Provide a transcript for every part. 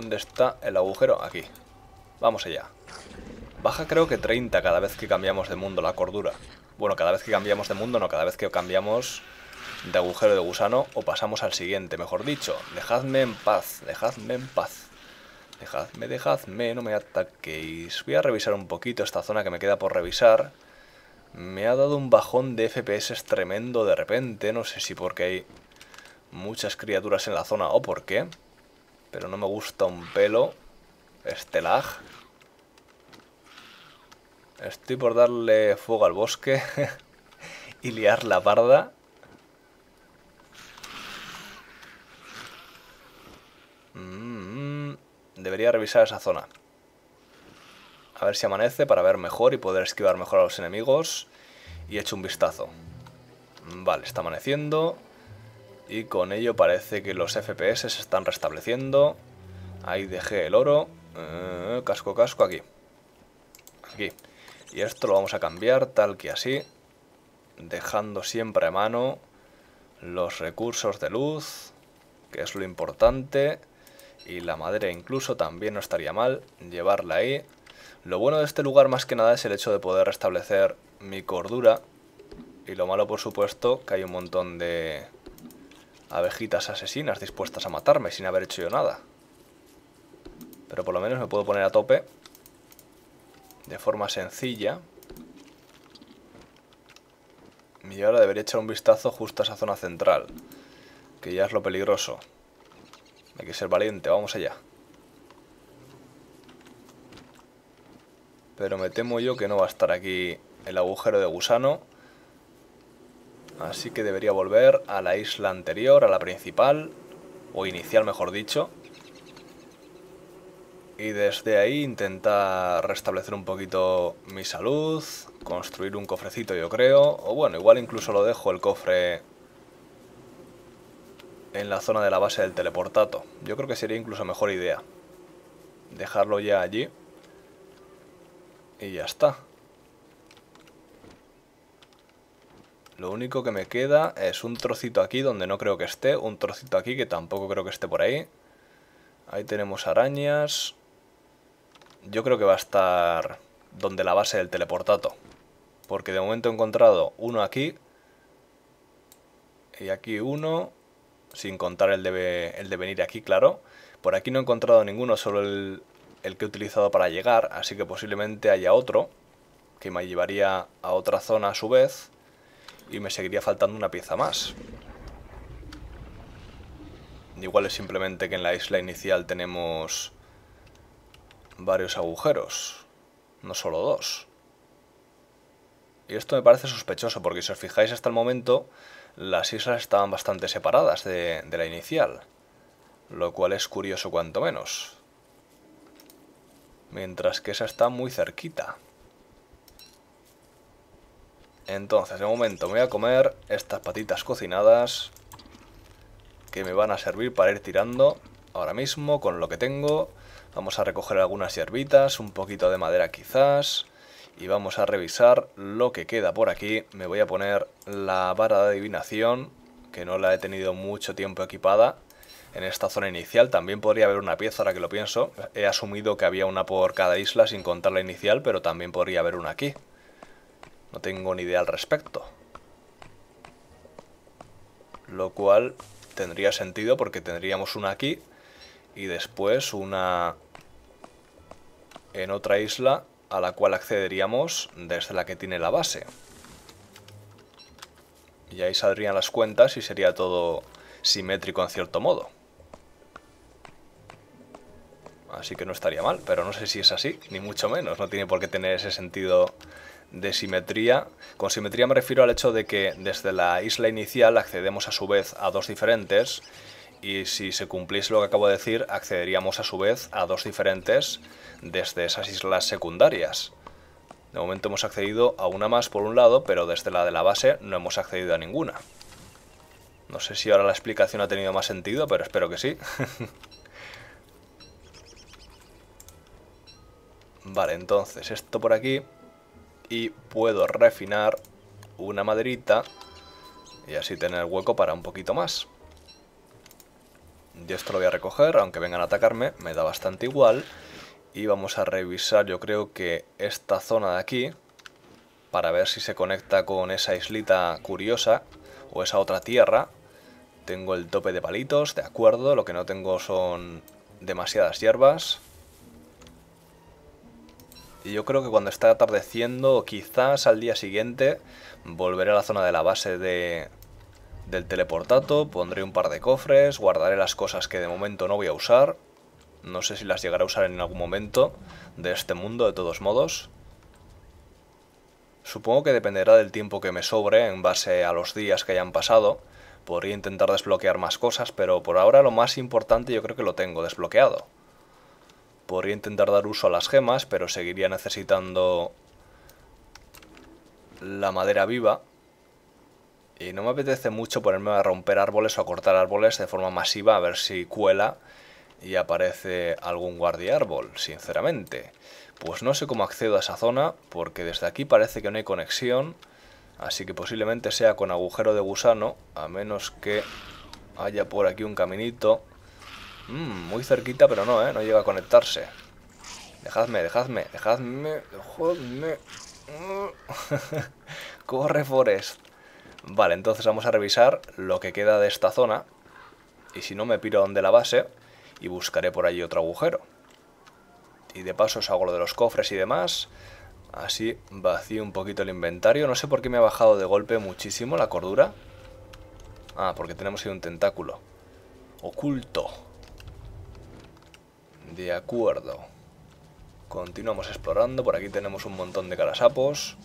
¿Dónde está el agujero? Aquí. Vamos allá. Baja creo que 30 cada vez que cambiamos de mundo la cordura. Bueno, cada vez que cambiamos de mundo, no, cada vez que cambiamos de agujero de gusano o pasamos al siguiente, mejor dicho. Dejadme en paz, dejadme en paz. Dejadme, dejadme, no me ataquéis. Voy a revisar un poquito esta zona que me queda por revisar. Me ha dado un bajón de FPS tremendo de repente, no sé si porque hay muchas criaturas en la zona o por qué. Pero no me gusta un pelo este lag. Estoy por darle fuego al bosque y liar la parda. Mm, debería revisar esa zona. A ver si amanece para ver mejor y poder esquivar mejor a los enemigos. Y echo un vistazo. Vale, está amaneciendo. Y con ello parece que los FPS se están restableciendo. Ahí dejé el oro. Eh, casco, casco, aquí. Aquí. Y esto lo vamos a cambiar tal que así. Dejando siempre a mano los recursos de luz, que es lo importante. Y la madera incluso también no estaría mal llevarla ahí. Lo bueno de este lugar más que nada es el hecho de poder restablecer mi cordura. Y lo malo por supuesto que hay un montón de abejitas asesinas dispuestas a matarme sin haber hecho yo nada. Pero por lo menos me puedo poner a tope de forma sencilla. Y ahora debería echar un vistazo justo a esa zona central, que ya es lo peligroso. Hay que ser valiente, vamos allá. Pero me temo yo que no va a estar aquí el agujero de gusano. Así que debería volver a la isla anterior, a la principal, o inicial mejor dicho y desde ahí intentar restablecer un poquito mi salud, construir un cofrecito yo creo, o bueno, igual incluso lo dejo el cofre en la zona de la base del teleportato. Yo creo que sería incluso mejor idea dejarlo ya allí y ya está. Lo único que me queda es un trocito aquí donde no creo que esté, un trocito aquí que tampoco creo que esté por ahí. Ahí tenemos arañas, yo creo que va a estar donde la base del teleportato. Porque de momento he encontrado uno aquí. Y aquí uno. Sin contar el de, venir aquí, claro. Por aquí no he encontrado ninguno, solo el que he utilizado para llegar. Así que posiblemente haya otro. Que me llevaría a otra zona a su vez. Y me seguiría faltando una pieza más. Igual es simplemente que en la isla inicial tenemos varios agujeros, no solo dos. Y esto me parece sospechoso porque si os fijáis hasta el momento las islas estaban bastante separadas de, la inicial, lo cual es curioso cuanto menos. Mientras que esa está muy cerquita. Entonces, de momento me voy a comer estas patitas cocinadas que me van a servir para ir tirando ahora mismo con lo que tengo Vamos a recoger algunas hierbitas, un poquito de madera quizás. Y vamos a revisar lo que queda por aquí. Me voy a poner la vara de adivinación, que no la he tenido mucho tiempo equipada. En esta zona inicial también podría haber una pieza, ahora que lo pienso. He asumido que había una por cada isla sin contar la inicial, pero también podría haber una aquí. No tengo ni idea al respecto. Lo cual tendría sentido porque tendríamos una aquí y después una en otra isla a la cual accederíamos desde la que tiene la base. Y ahí saldrían las cuentas y sería todo simétrico en cierto modo. Así que no estaría mal, pero no sé si es así, ni mucho menos. No tiene por qué tener ese sentido de simetría. Con simetría me refiero al hecho de que desde la isla inicial accedemos a su vez a dos diferentes y si se cumpliese lo que acabo de decir, accederíamos a su vez a dos diferentes desde esas islas secundarias. De momento hemos accedido a una más por un lado, pero desde la de la base no hemos accedido a ninguna. No sé si ahora la explicación ha tenido más sentido, pero espero que sí. vale, entonces esto por aquí. Y puedo refinar una maderita y así tener hueco para un poquito más. Yo esto lo voy a recoger, aunque vengan a atacarme, me da bastante igual. Y vamos a revisar, yo creo que esta zona de aquí, para ver si se conecta con esa islita curiosa, o esa otra tierra. Tengo el tope de palitos, de acuerdo, lo que no tengo son demasiadas hierbas. Y yo creo que cuando está atardeciendo, quizás al día siguiente, volveré a la zona de la base de, del teleportato, pondré un par de cofres, guardaré las cosas que de momento no voy a usar. No sé si las llegaré a usar en algún momento de este mundo, de todos modos. Supongo que dependerá del tiempo que me sobre en base a los días que hayan pasado. Podría intentar desbloquear más cosas, pero por ahora lo más importante yo creo que lo tengo desbloqueado. Podría intentar dar uso a las gemas, pero seguiría necesitando la madera viva. Y no me apetece mucho ponerme a romper árboles o a cortar árboles de forma masiva a ver si cuela y aparece algún guardia árbol, sinceramente. Pues no sé cómo accedo a esa zona, porque desde aquí parece que no hay conexión, así que posiblemente sea con agujero de gusano, a menos que haya por aquí un caminito. Mmm, muy cerquita, pero no, ¿eh? No llega a conectarse. Dejadme, dejadme, dejadme, dejadme. Corre, Forest. Vale, entonces vamos a revisar lo que queda de esta zona. Y si no, me piro donde la base y buscaré por allí otro agujero. Y de paso os hago lo de los cofres y demás. Así vacío un poquito el inventario. No sé por qué me ha bajado de golpe muchísimo la cordura. Ah, porque tenemos ahí un tentáculo. Oculto. De acuerdo. Continuamos explorando. Por aquí tenemos un montón de carasapos.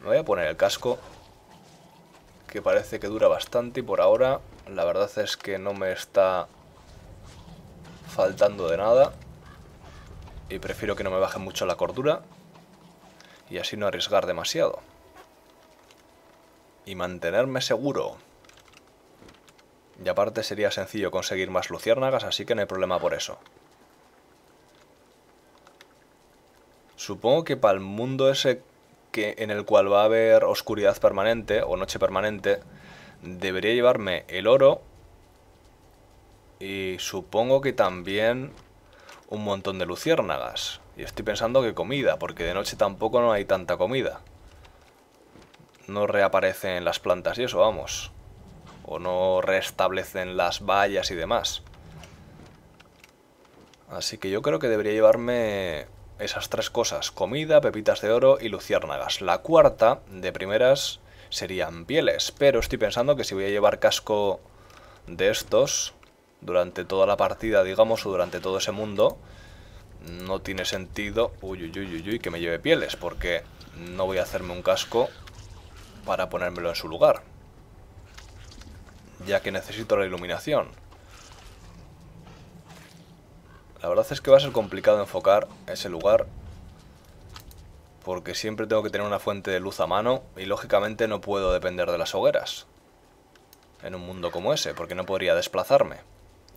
Me voy a poner el casco. Que parece que dura bastante y por ahora la verdad es que no me está faltando de nada. Y prefiero que no me baje mucho la cordura. Y así no arriesgar demasiado. Y mantenerme seguro. Y aparte sería sencillo conseguir más luciérnagas, así que no hay problema por eso. Supongo que para el mundo ese que, en el cual va a haber oscuridad permanente o noche permanente, debería llevarme el oro y supongo que también un montón de luciérnagas. Y estoy pensando que comida, porque de noche tampoco no hay tanta comida. No reaparecen las plantas y eso, vamos. O no restablecen las vallas y demás. Así que yo creo que debería llevarme esas tres cosas. Comida, pepitas de oro y luciérnagas. La cuarta, de primeras, serían pieles. Pero estoy pensando que si voy a llevar casco de estos, durante toda la partida, digamos, o durante todo ese mundo, no tiene sentido, uy, uy, uy, uy, que me lleve pieles, porque no voy a hacerme un casco para ponérmelo en su lugar, ya que necesito la iluminación. La verdad es que va a ser complicado enfocar ese lugar, porque siempre tengo que tener una fuente de luz a mano, y lógicamente no puedo depender de las hogueras, en un mundo como ese, porque no podría desplazarme.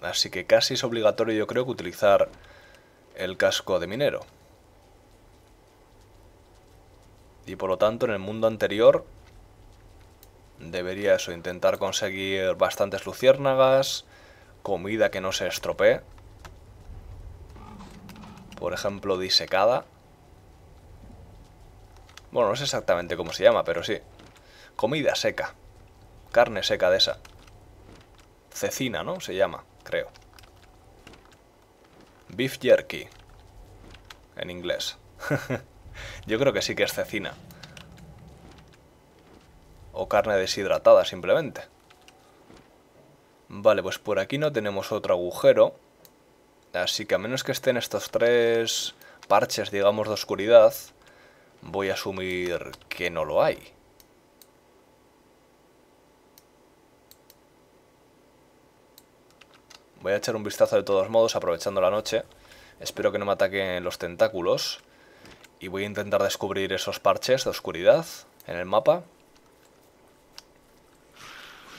Así que casi es obligatorio yo creo que utilizar el casco de minero. Y por lo tanto en el mundo anterior debería eso, intentar conseguir bastantes luciérnagas, comida que no se estropee. Por ejemplo, disecada. Bueno, no sé exactamente cómo se llama, pero sí. Comida seca. Carne seca de esa. Cecina, ¿no? Se llama creo. Beef jerky. En inglés. Yo creo que sí que es cecina. O carne deshidratada simplemente. Vale, pues por aquí no tenemos otro agujero. Así que a menos que estén estos tres parches, digamos, de oscuridad, voy a asumir que no lo hay. Voy a echar un vistazo de todos modos, aprovechando la noche. Espero que no me ataquen los tentáculos. Y voy a intentar descubrir esos parches de oscuridad en el mapa.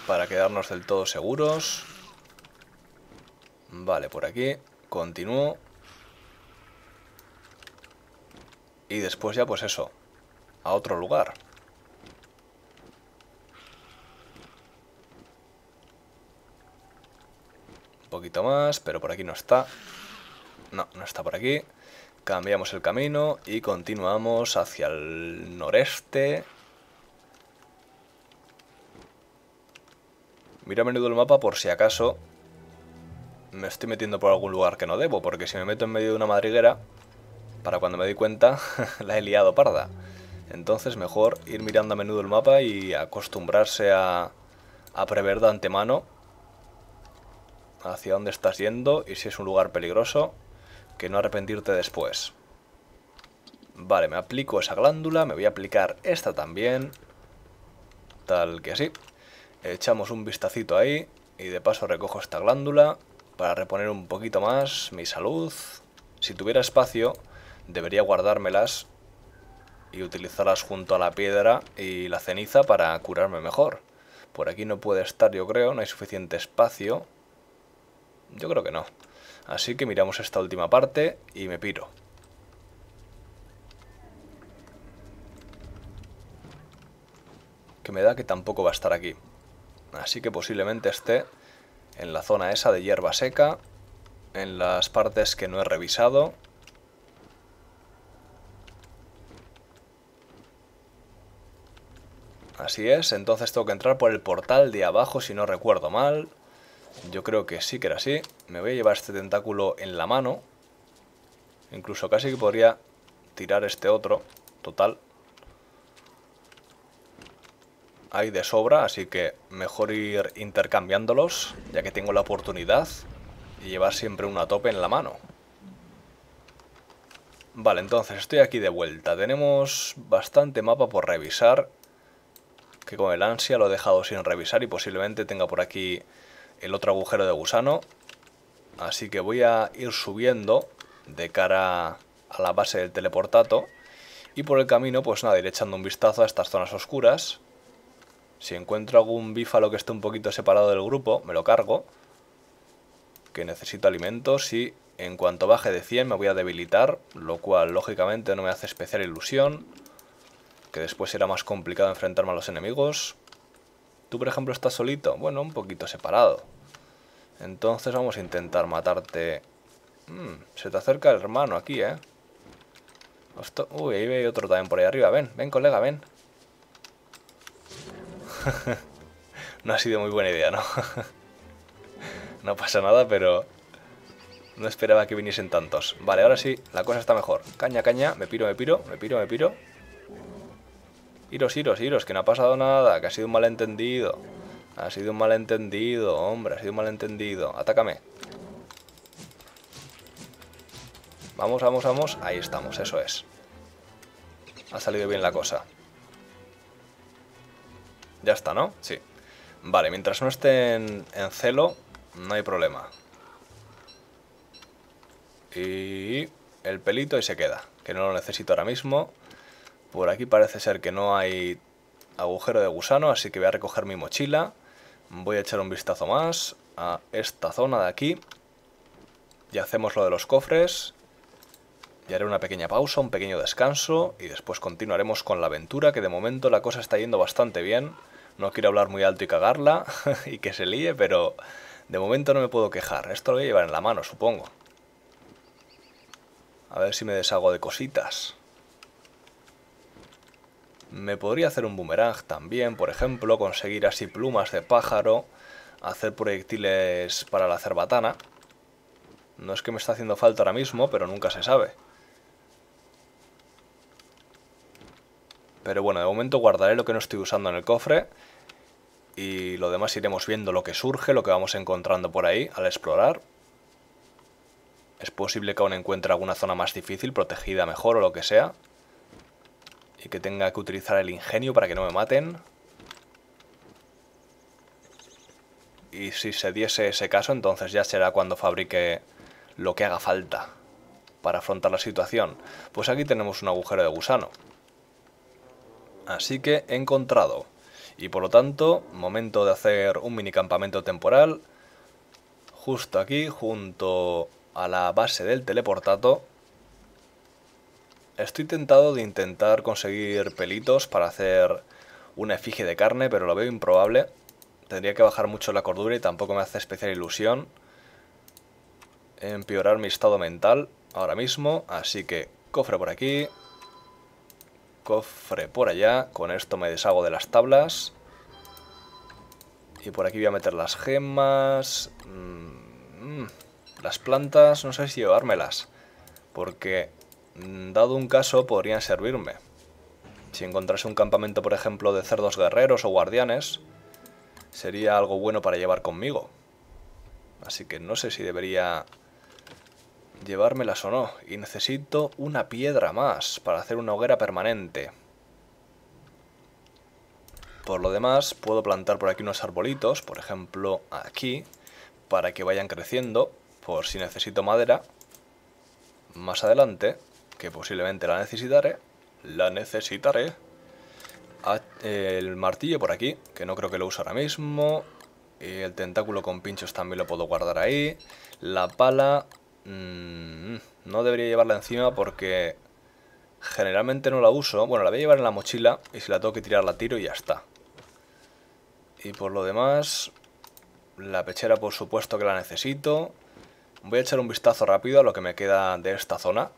Para quedarnos del todo seguros. Vale, por aquí. Continúo. Y después ya pues eso. A otro lugar. poquito más, pero por aquí no está. No, no está por aquí. Cambiamos el camino y continuamos hacia el noreste. Miro a menudo el mapa por si acaso me estoy metiendo por algún lugar que no debo, porque si me meto en medio de una madriguera, para cuando me doy cuenta, la he liado parda. Entonces mejor ir mirando a menudo el mapa y acostumbrarse a, a prever de antemano hacia dónde estás yendo y si es un lugar peligroso, que no arrepentirte después. Vale, me aplico esa glándula, me voy a aplicar esta también, tal que así. Echamos un vistacito ahí y de paso recojo esta glándula para reponer un poquito más mi salud. Si tuviera espacio, debería guardármelas y utilizarlas junto a la piedra y la ceniza para curarme mejor. Por aquí no puede estar, yo creo, no hay suficiente espacio. Yo creo que no. Así que miramos esta última parte y me piro. Que me da que tampoco va a estar aquí. Así que posiblemente esté en la zona esa de hierba seca, en las partes que no he revisado. Así es, entonces tengo que entrar por el portal de abajo si no recuerdo mal. Yo creo que sí que era así. Me voy a llevar este tentáculo en la mano. Incluso casi que podría tirar este otro. Total, hay de sobra, así que mejor ir intercambiándolos, ya que tengo la oportunidad, y llevar siempre una tope en la mano. Vale, entonces estoy aquí de vuelta. Tenemos bastante mapa por revisar, que con el ansia lo he dejado sin revisar y posiblemente tenga por aquí el otro agujero de gusano. Así que voy a ir subiendo de cara a la base del teleportato. Y por el camino, pues nada, ir echando un vistazo a estas zonas oscuras si encuentro algún bífalo que esté un poquito separado del grupo, me lo cargo. Que necesito alimentos y en cuanto baje de 100 me voy a debilitar, lo cual lógicamente no me hace especial ilusión. Que después será más complicado enfrentarme a los enemigos. Tú, por ejemplo, estás solito. Bueno, un poquito separado. Entonces vamos a intentar matarte. Hmm, se te acerca el hermano aquí, ¿eh? Uy, ahí hay otro también por ahí arriba. Ven, ven, colega, ven. no ha sido muy buena idea, ¿no? no pasa nada, pero no esperaba que viniesen tantos. Vale, ahora sí, la cosa está mejor. Caña, caña, me piro, me piro, me piro, me piro. Iros, iros, iros, que no ha pasado nada, que ha sido un malentendido. Ha sido un malentendido, hombre, ha sido un malentendido. Atácame. Vamos, vamos, vamos. Ahí estamos, eso es. Ha salido bien la cosa. Ya está, ¿no? Sí. Vale, mientras no estén en celo, no hay problema. Y el pelito y se queda, que no lo necesito ahora mismo. Por aquí parece ser que no hay agujero de gusano, así que voy a recoger mi mochila. Voy a echar un vistazo más a esta zona de aquí. Y hacemos lo de los cofres. Y haré una pequeña pausa, un pequeño descanso y después continuaremos con la aventura, que de momento la cosa está yendo bastante bien. No quiero hablar muy alto y cagarla y que se líe, pero de momento no me puedo quejar. Esto lo voy a llevar en la mano, supongo. A ver si me deshago de cositas. Me podría hacer un boomerang también, por ejemplo, conseguir así plumas de pájaro, hacer proyectiles para la cerbatana. No es que me está haciendo falta ahora mismo, pero nunca se sabe. Pero bueno, de momento guardaré lo que no estoy usando en el cofre y lo demás iremos viendo lo que surge, lo que vamos encontrando por ahí al explorar. Es posible que aún encuentre alguna zona más difícil, protegida mejor o lo que sea. Y que tenga que utilizar el ingenio para que no me maten. Y si se diese ese caso, entonces ya será cuando fabrique lo que haga falta para afrontar la situación. Pues aquí tenemos un agujero de gusano. Así que encontrado y por lo tanto, momento de hacer un mini campamento temporal. Justo aquí, junto a la base del teleportato. Estoy tentado de intentar conseguir pelitos para hacer una efigie de carne, pero lo veo improbable. Tendría que bajar mucho la cordura y tampoco me hace especial ilusión. empeorar mi estado mental ahora mismo. Así que cofre por aquí. Cofre por allá. Con esto me deshago de las tablas. Y por aquí voy a meter las gemas. Mm, las plantas, no sé si llevármelas. Porque, mm, dado un caso, podrían servirme. Si encontrase un campamento, por ejemplo, de cerdos guerreros o guardianes, sería algo bueno para llevar conmigo. Así que no sé si debería llevármelas o no. Y necesito una piedra más para hacer una hoguera permanente. Por lo demás, puedo plantar por aquí unos arbolitos, por ejemplo aquí, para que vayan creciendo, por si necesito madera. Más adelante, que posiblemente la necesitaré, la necesitaré. Ah, el martillo por aquí, que no creo que lo use ahora mismo. El tentáculo con pinchos también lo puedo guardar ahí. La pala... Mmm, no debería llevarla encima porque generalmente no la uso. Bueno, la voy a llevar en la mochila y si la tengo que tirar la tiro y ya está. Y por lo demás, la pechera por supuesto que la necesito. Voy a echar un vistazo rápido a lo que me queda de esta zona,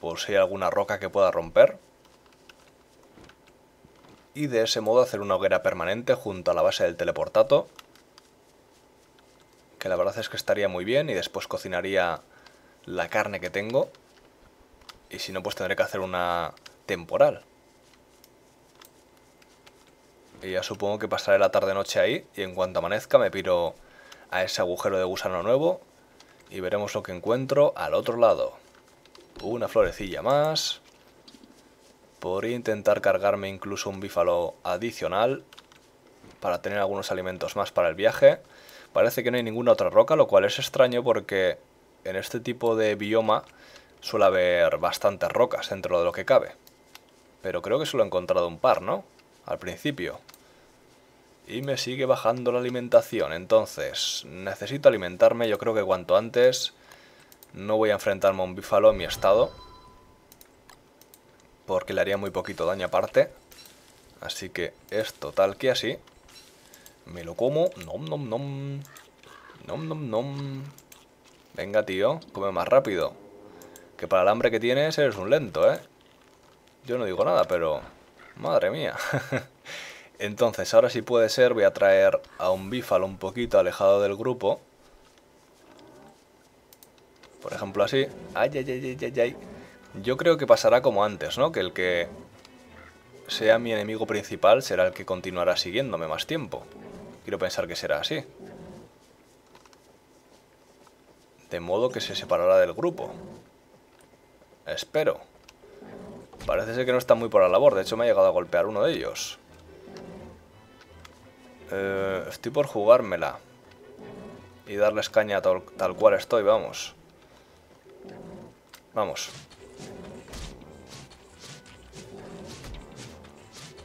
por si hay alguna roca que pueda romper. Y de ese modo hacer una hoguera permanente junto a la base del teleportato. Que la verdad es que estaría muy bien y después cocinaría la carne que tengo. Y si no, pues tendré que hacer una temporal. Y ya supongo que pasaré la tarde-noche ahí y en cuanto amanezca me piro a ese agujero de gusano nuevo y veremos lo que encuentro al otro lado. Una florecilla más. Podría intentar cargarme incluso un bífalo adicional para tener algunos alimentos más para el viaje. Parece que no hay ninguna otra roca, lo cual es extraño porque en este tipo de bioma suele haber bastantes rocas dentro de lo que cabe. Pero creo que solo he encontrado un par, ¿no? Al principio. Y me sigue bajando la alimentación, entonces necesito alimentarme, yo creo que cuanto antes no voy a enfrentarme a un bífalo en mi estado. Porque le haría muy poquito daño aparte. Así que esto tal que así. Me lo como. Nom, nom, nom. Nom, nom, nom. Venga, tío. Come más rápido. Que para el hambre que tienes eres un lento, ¿eh? Yo no digo nada, pero... Madre mía. Entonces, ahora sí puede ser, voy a traer a un bífalo un poquito alejado del grupo. Por ejemplo así. Ay, ay, ay, ay, ay, Yo creo que pasará como antes, ¿no? Que el que sea mi enemigo principal será el que continuará siguiéndome más tiempo. Quiero pensar que será así. De modo que se separará del grupo. Espero. Parece ser que no está muy por la labor, de hecho me ha llegado a golpear uno de ellos. Eh, estoy por jugármela. Y darles caña tal, tal cual estoy, vamos. Vamos.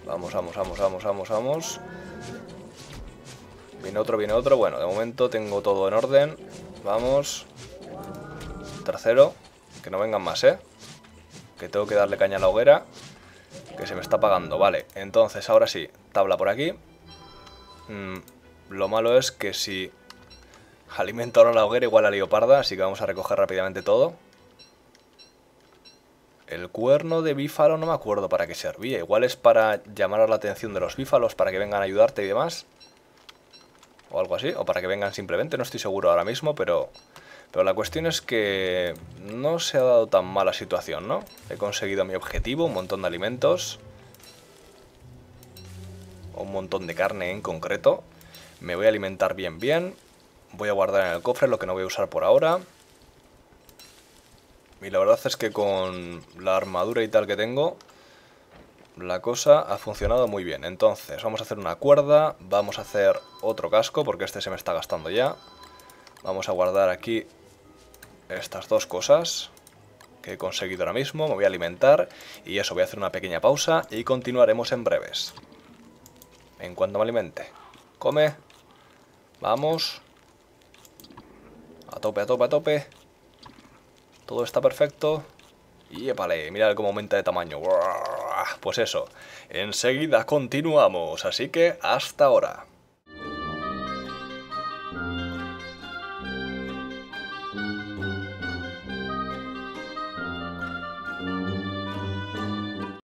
Vamos, vamos, vamos, vamos, vamos, vamos. Viene otro, viene otro. Bueno, de momento tengo todo en orden. Vamos. Tercero. Que no vengan más, ¿eh? Que tengo que darle caña a la hoguera. Que se me está apagando. Vale, entonces ahora sí. Tabla por aquí. Mm, lo malo es que si alimento ahora la hoguera igual la leoparda, así que vamos a recoger rápidamente todo. El cuerno de bífalo no me acuerdo para qué servía. Igual es para llamar la atención de los bífalos, para que vengan a ayudarte y demás. O algo así, o para que vengan simplemente, no estoy seguro ahora mismo, pero... Pero la cuestión es que no se ha dado tan mala situación, ¿no? He conseguido mi objetivo, un montón de alimentos un montón de carne en concreto. Me voy a alimentar bien bien. Voy a guardar en el cofre lo que no voy a usar por ahora. Y la verdad es que con la armadura y tal que tengo, la cosa ha funcionado muy bien. Entonces, vamos a hacer una cuerda, vamos a hacer otro casco, porque este se me está gastando ya. Vamos a guardar aquí estas dos cosas que he conseguido ahora mismo. Me voy a alimentar y eso, voy a hacer una pequeña pausa y continuaremos en breves en cuanto me alimente. Come. Vamos. A tope, a tope, a tope. Todo está perfecto. Y épale, mirad cómo aumenta de tamaño. Pues eso, enseguida continuamos, así que hasta ahora.